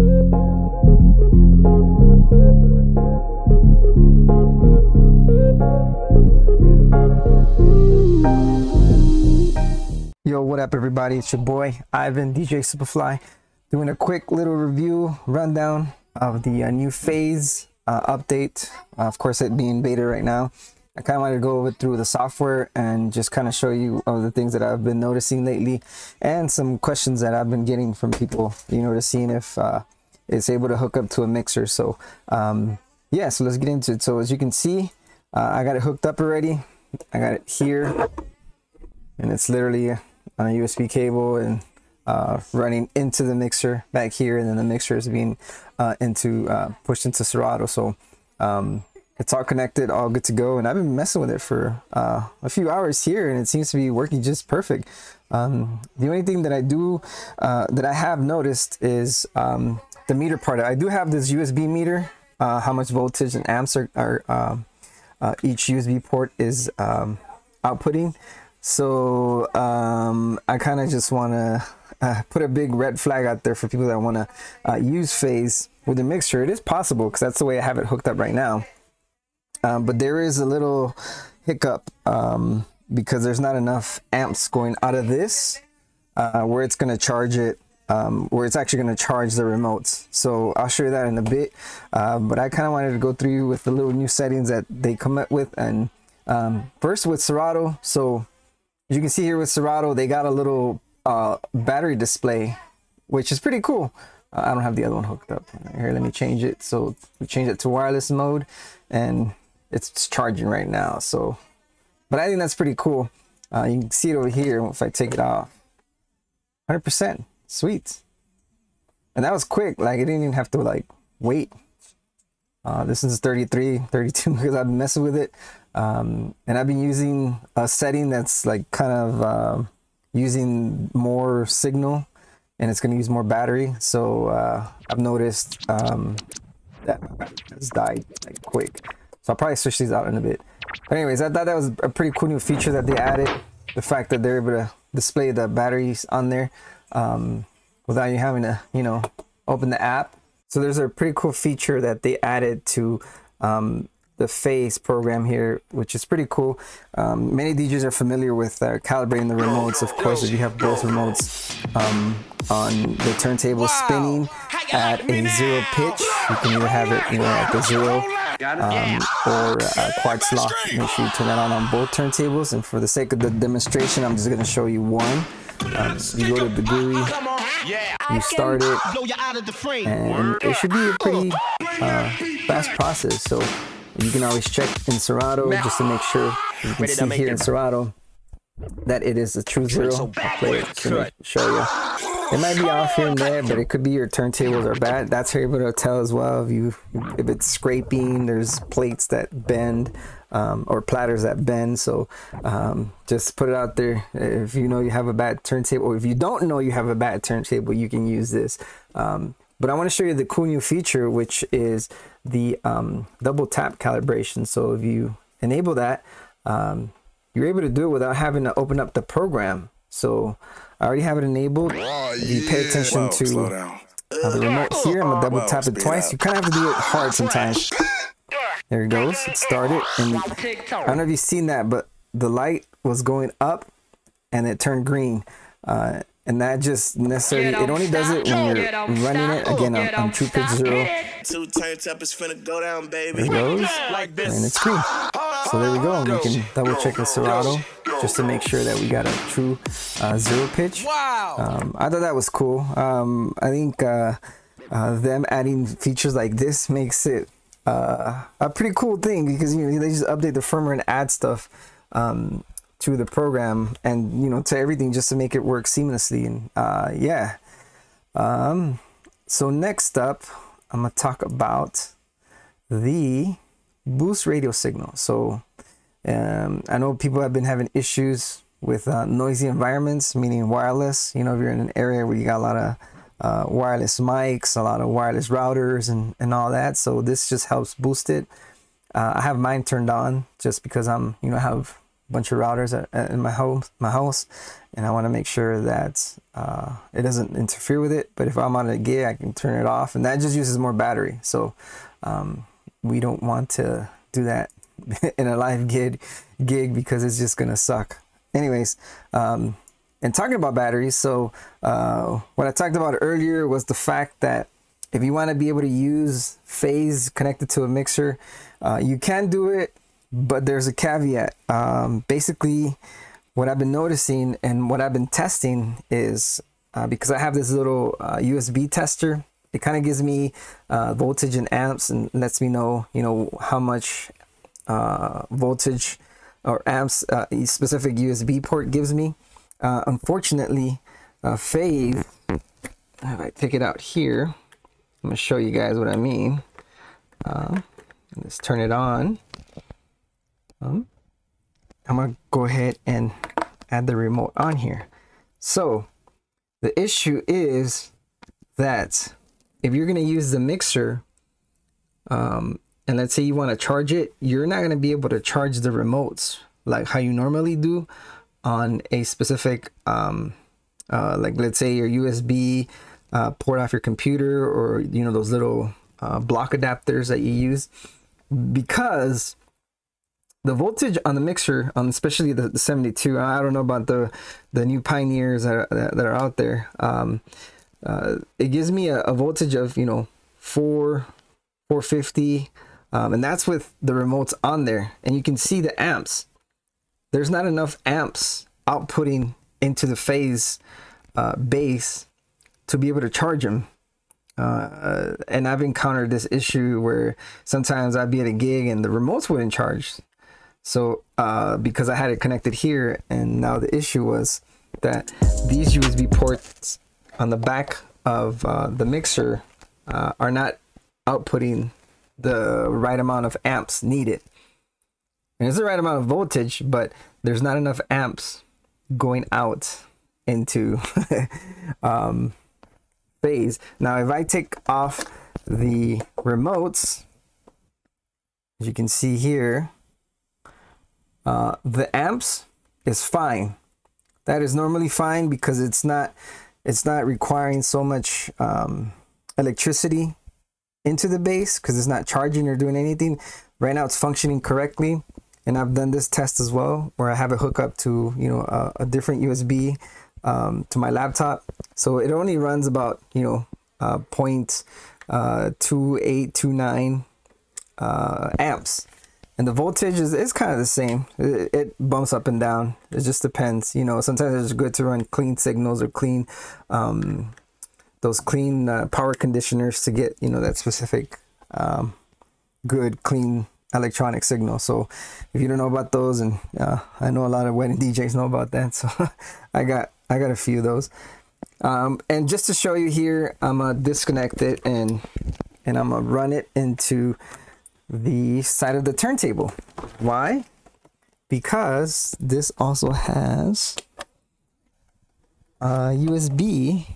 Yo, what up, everybody? It's your boy Ivan DJ Supafly, doing a quick little review rundown of the uh, new phase uh, update. Uh, of course, it being beta right now. I kind of wanted to go through the software and just kind of show you all the things that I've been noticing lately and some questions that I've been getting from people, you know, to seeing if uh, it's able to hook up to a mixer. So, um, yeah, so let's get into it. So, as you can see, uh, I got it hooked up already. I got it here, and it's literally on a USB cable and uh, running into the mixer back here, and then the mixer is being uh, into uh, pushed into Serato. So um, it's all connected, all good to go. And I've been messing with it for uh, a few hours here, and it seems to be working just perfect. Um, the only thing that I do uh, that I have noticed is um, the meter part. I do have this USB meter, uh, how much voltage and amps are, are um, each USB port is um, outputting so um, I kind of just want to uh, put a big red flag out there for people that want to uh, use phase with a mixture. It is possible because that's the way I have it hooked up right now. Um, but there is a little hiccup um, because there's not enough amps going out of this uh, where it's going to charge it um, where it's actually going to charge the remotes. So I'll show you that in a bit. Uh, but I kind of wanted to go through with the little new settings that they come up with. And um, first with Serato. So as you can see here with Serato, they got a little uh, battery display, which is pretty cool. I don't have the other one hooked up. Here, let me change it. So we change it to wireless mode and it's charging right now. So, but I think that's pretty cool. Uh, you can see it over here if I take it off. 100%. Sweet. And that was quick. Like, it didn't even have to, like, wait. Uh, this is 33, 32 because I've been messing with it um, and I've been using a setting that's like kind of uh, using more signal and it's going to use more battery so uh, I've noticed um, that has died like quick so I'll probably switch these out in a bit. But anyways I thought that was a pretty cool new feature that they added. The fact that they're able to display the batteries on there um, without you having to you know open the app. So there's a pretty cool feature that they added to um, the phase program here, which is pretty cool. Um, many DJs are familiar with uh, calibrating the remotes. Of course, if you have both remotes um, on the turntable spinning at a zero pitch, you can either have it you know, at the zero um, or uh, quartz lock. Make sure you turn that on on both turntables. And for the sake of the demonstration, I'm just going to show you one. Um, you go to the GUI, you start it, and it should be a pretty uh, fast process. So you can always check in Serato just to make sure you can see here in Serato that it is a true zero. I'll play it to show you. It might be off here and there, but it could be your turntables are bad. That's how you're able to tell as well if you if it's scraping. There's plates that bend um, or platters that bend. So um, just put it out there. If you know you have a bad turntable, or if you don't know you have a bad turntable, you can use this. Um, but I want to show you the cool new feature, which is the um, double tap calibration. So if you enable that, um, you're able to do it without having to open up the program. So I already have it enabled. Oh, if you pay attention Whoa, to uh, the remote here, I'm gonna double tap it twice. You kind of have to do it hard sometimes. There it goes. It started, and I don't know if you've seen that, but the light was going up, and it turned green. Uh, and that just necessarily it only does it when you're running it. again on, on true pitch zero. Two turntables finna go down baby. There it goes. Like this. and it's green so there we go. We can double check the serato just to make sure that we got a true uh, zero pitch. Wow. Um, i thought that was cool. Um, i think uh, uh, them adding features like this makes it uh, a pretty cool thing because you know they just update the firmware and add stuff um, to the program and you know to everything just to make it work seamlessly and uh, yeah. Um, so next up I'm gonna talk about the boost radio signal. So um, I know people have been having issues with uh, noisy environments meaning wireless. You know if you're in an area where you got a lot of uh, wireless mics a lot of wireless routers and, and all that. So this just helps boost it. Uh, I have mine turned on just because I'm you know I have a bunch of routers at, in my home, my house, and I want to make sure that uh, it doesn't interfere with it. But if I'm on a gig, I can turn it off, and that just uses more battery. So um, we don't want to do that in a live gig gig because it's just gonna suck. Anyways, um, and talking about batteries, so uh, what I talked about earlier was the fact that if you want to be able to use phase connected to a mixer, uh, you can do it, but there's a caveat. Um, basically, what I've been noticing and what I've been testing is uh, because I have this little uh, USB tester, it kind of gives me uh, voltage and amps and lets me know, you know, how much uh, voltage or amps uh, a specific USB port gives me. unfortunately, Phase. if I take it out here, I'm to show you guys what I mean. Uh, let's turn it on. Um, I'm to go ahead and add the remote on here. So the issue is that if you're to use the mixer, um, and let's say you want to charge it, you're not going to be able to charge the remotes like how you normally do on a specific, um, uh, like let's say your USB uh, port off your computer or you know those little uh, block adapters that you use. Because the voltage on the mixer on especially the, the 72 i don't know about the the new pioneers that are, that are out there um, uh, it gives me a, a, voltage of you know 4 450 um, and that's with the remotes on there and you can see the amps there's not enough amps outputting into the phase uh, base to be able to charge them. Uh, and I've encountered this issue where sometimes I'd be at a gig and the remotes wouldn't charge. So uh, because I had it connected here, and now the issue was that these USB ports on the back of uh, the mixer uh, are not outputting the right amount of amps needed. And it's the right amount of voltage, but there's not enough amps going out into um, phase. Now, if I take off the remotes, as you can see here, uh, the amps is fine. That is normally fine because it's not it's not requiring so much um, electricity into the base because it's not charging or doing anything. Right now, it's functioning correctly, and I've done this test as well where I have it hook up to you know a, a different USB um, to my laptop. So it only runs about, you know, uh, point, uh, 2829 uh, amps. And the voltage is, is kind of the same. It, it, bumps up and down. It just depends. You know, sometimes it's good to run clean signals or clean, um, those clean uh, power conditioners to get, you know, that specific um, good, clean electronic signal. So if you don't know about those, and uh, I know a lot of wedding DJs know about that, so I got I got a few of those. Um, and just to show you here, I'm gonna disconnect it and and I'm gonna run it into the side of the turntable. Why? Because this also has a USB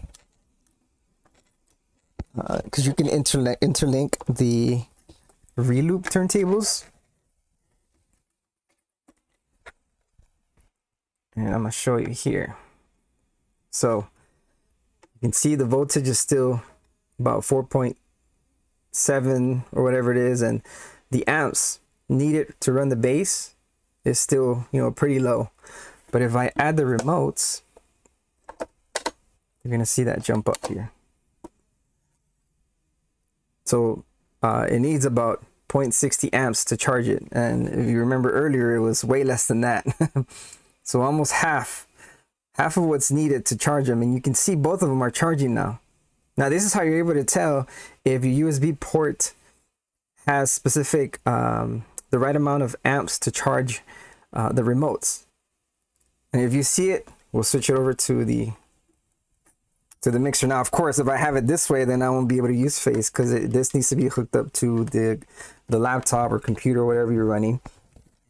because uh, you can interlink interlink the reloop turntables and I'm gonna show you here so you can see the voltage is still about 4.7 or whatever it is. And the amps needed to run the base is still, you know, pretty low. But if I add the remotes, you're going to see that jump up here. So uh, it needs about 0.60 amps to charge it. And if you remember earlier, it was way less than that. so almost half half of what's needed to charge them. And you can see both of them are charging now. Now, this is how you're able to tell if your USB port has specific, um, the right amount of amps to charge uh, the remotes. And if you see it, we'll switch it over to the to the mixer. Now, of course, if I have it this way, then I won't be able to use Phase because this needs to be hooked up to the the laptop or computer, or whatever you're running.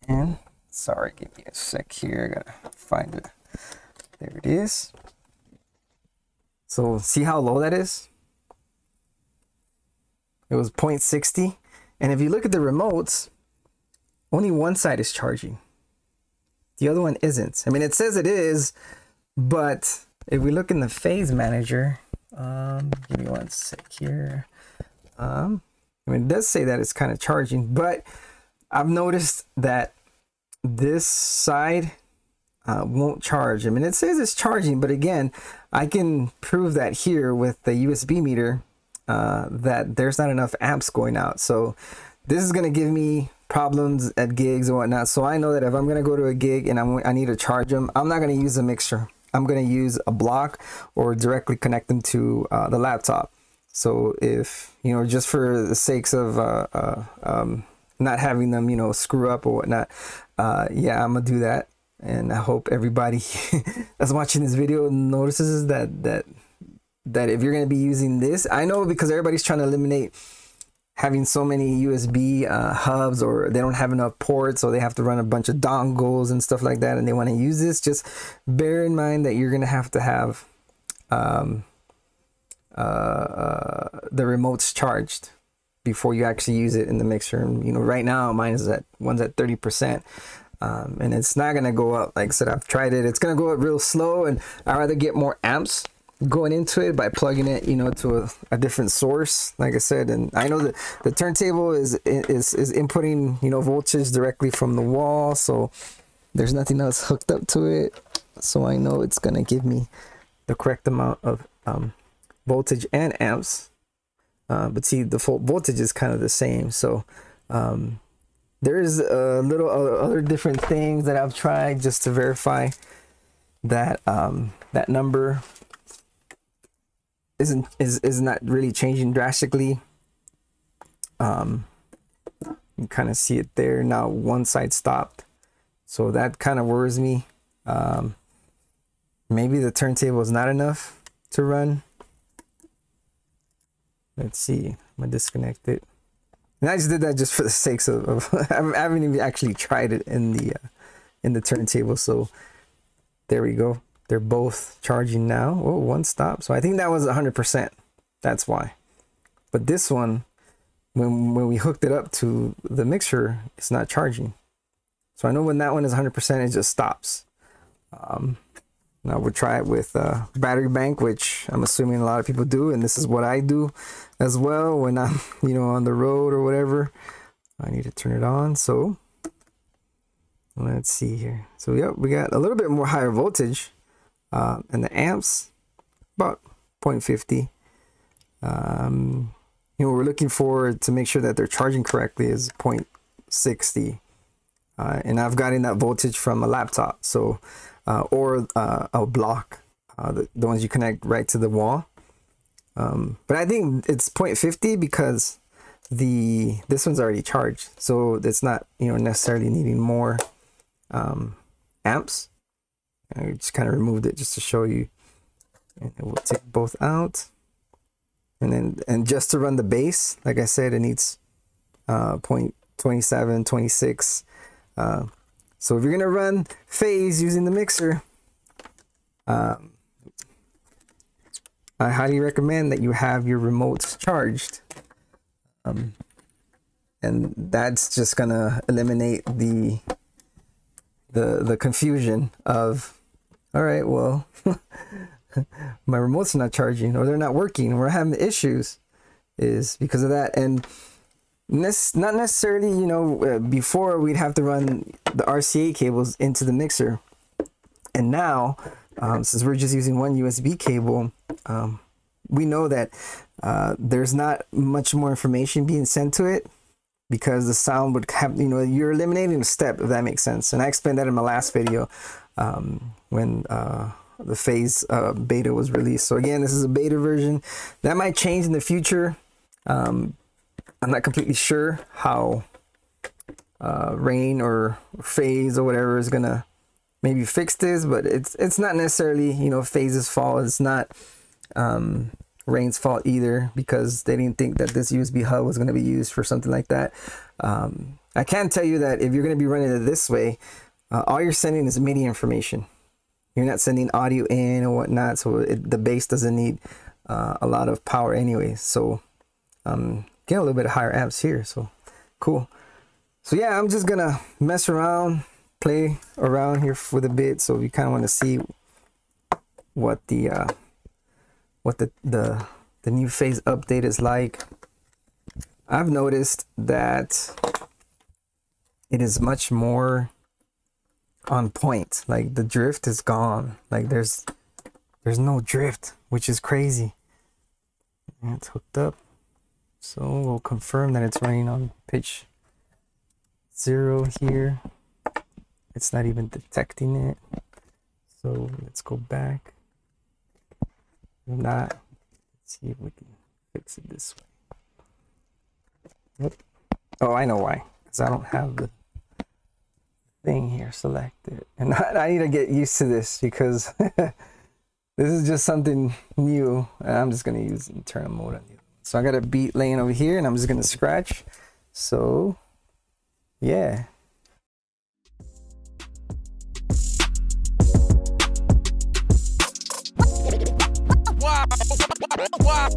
And sorry, give me a sec here. I gotta find it. There it is. So see how low that is? It was 0.60. And if you look at the remotes, only one side is charging. the other one isn't. I mean, it says it is, but if we look in the phase manager, um, give me one sec here. Um, I mean, it does say that it's kind of charging, but I've noticed that this side uh, won't charge. I mean, it says it's charging, but again, I can prove that here with the USB meter uh, that there's not enough amps going out. So this is going to give me problems at gigs and whatnot. So I know that if I'm going to go to a gig and I'm, I need to charge them, I'm not going to use a mixer. I'm going to use a block or directly connect them to uh, the laptop. So if, you know, just for the sakes of uh, uh um, not having them, you know, screw up or whatnot, uh, yeah, I'm going to do that. And I hope everybody that's watching this video notices that, that, that if you're going to be using this, I know because everybody's trying to eliminate having so many USB uh, hubs or they don't have enough ports so they have to run a bunch of dongles and stuff like that and they want to use this. Just bear in mind that you're gonna have to have um, uh, uh, the remotes charged before you actually use it in the mixer. And you know right now mine is at one's at 30 percent um, and it's not gonna go up. Like I said I've tried it. It's gonna go up real slow and I'd rather get more amps going into it by plugging it you know to a, a, different source like i said. And i know that the turntable is is is inputting you know voltage directly from the wall so there's nothing else hooked up to it. So i know it's going to give me the correct amount of um, voltage and amps. Uh, but see the voltage is kind of the same. So um, there's a little other different things that i've tried just to verify that um, that number isn't is is not really changing drastically. Um, you kind of see it there now. One side stopped, so that kind of worries me. Um, maybe the turntable is not enough to run. Let's see. I'm gonna disconnect it. And I just did that just for the sakes of, of I haven't even actually tried it in the uh, in the turntable. So there we go. They're both charging now. Oh, one stop. So I think that was 100%. That's why. But this one, when, when we hooked it up to the mixer, it's not charging. So I know when that one is 100%, it just stops. Um, now we'll try it with a battery bank, which I'm assuming a lot of people do. And this is what I do as well when I'm, you know, on the road or whatever. I need to turn it on. So let's see here. So yep, we got a little bit more higher voltage uh, and the amps about 0.50 um, you know we're looking for to make sure that they're charging correctly is 0.60 uh, and I've gotten that voltage from a laptop so uh, or uh, a block uh, the, the, ones you connect right to the wall. Um, but I think it's 0.50 because the this one's already charged so it's not you know necessarily needing more um, amps I just kind of removed it just to show you. And we'll take both out. And then, and just to run the base, like I said, it needs uh, 0.27, 26. Uh, so if you're gonna run phase using the mixer, um, I highly recommend that you have your remotes charged. Um, and that's just gonna eliminate the the the confusion of all right, well, my remote's not charging or they're not working. We're having issues is because of that. And this, not necessarily, you know, uh, before we'd have to run the RCA cables into the mixer. And now, um, since we're just using one USB cable, um, we know that uh, there's not much more information being sent to it because the sound would have, you know, you're eliminating a step, if that makes sense. And I explained that in my last video um, when uh, the phase uh, beta was released. So again, this is a beta version. That might change in the future. Um, I'm not completely sure how uh, Rane or phase or whatever is gonna maybe fix this, but it's it's not necessarily you know phase's fault. It's not um, Rane's fault either because they didn't think that this USB hub was going to be used for something like that. Um, I can tell you that if you're going to be running it this way, uh, all you're sending is MIDI information. You're not sending audio in or whatnot, so it, the base doesn't need uh, a lot of power anyway. So um, get a little bit higher amps here, so cool. So yeah, I'm just gonna mess around, play around here for a bit so we kind of want to see what the uh what the the the new phase update is like. I've noticed that it is much more on point. Like the drift is gone. Like there's there's no drift which is crazy. And it's hooked up. So we'll confirm that it's running on pitch zero here. It's not even detecting it. So let's go back not let's see if we can fix it this way. Oh i know why. Because i don't have the thing here selected. And I, I need to get used to this because this is just something new and i'm just going to use internal mode on the so i got a beat laying over here and i'm just going to scratch. So yeah Wow.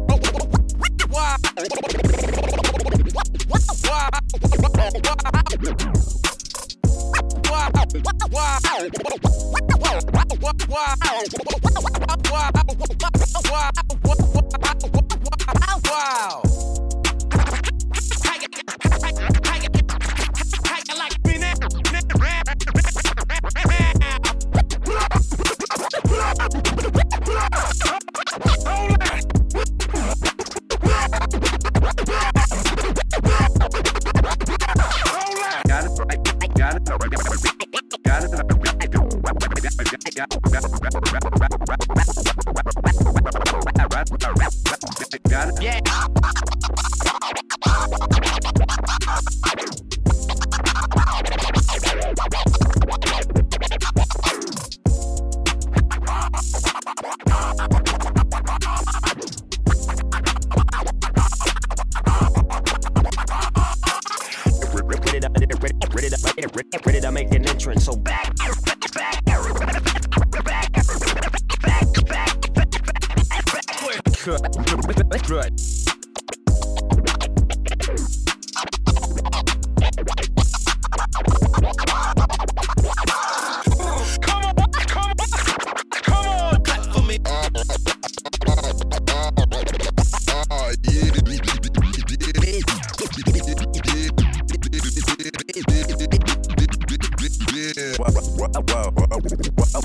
Wow, wow,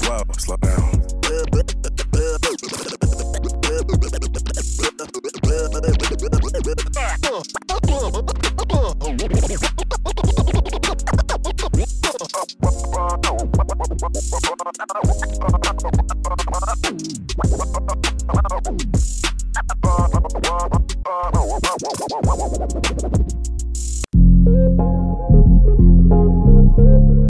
wow, slow down.